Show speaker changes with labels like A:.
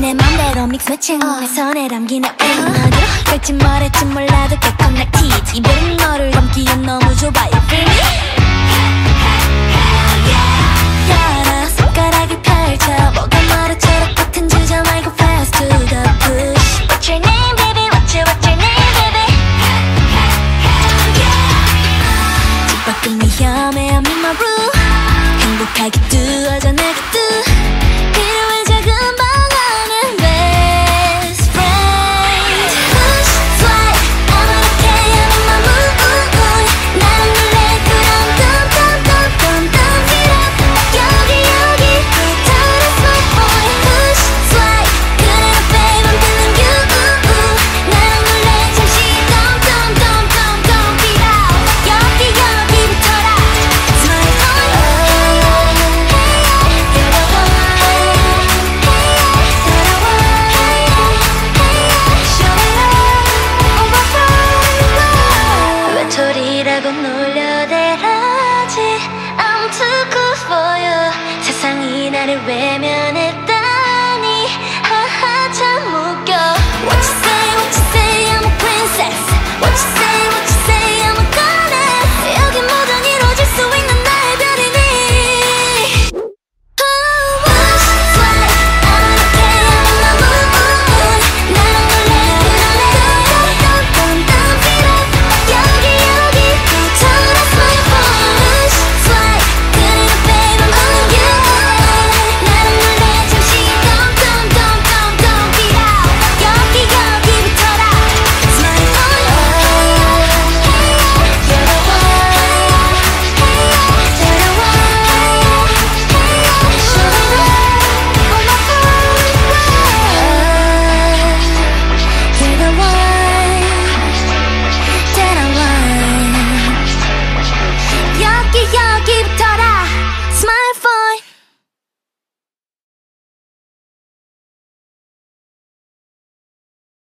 A: 내 맘대로 믹스 매칭. 내 손에 담긴 내 너도 갈지 말할지 몰라도 깨끗한 날 티즈 이별은 너를 담기엔 너무 좁아 You feel me? 열어 손가락을 펼쳐 뭐가 머리처럼 같은 주저 말고 fast to the push. What's your name baby? What's your what's your name baby? 집 밖은 위험해 I'm in my room 행복하게 두 어져 내게 두 Baby.